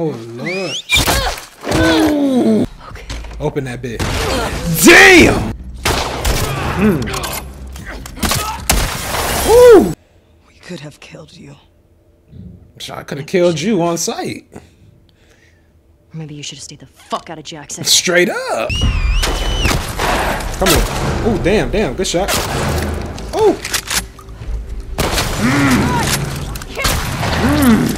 Oh lord. Ooh. Open that bit. Damn. Mm. Ooh. We could have killed you. I could have killed you on sight. Maybe you should have stayed the fuck out of Jackson. Straight up. Come on! Oh, damn, damn. Good shot. Oh. Mm.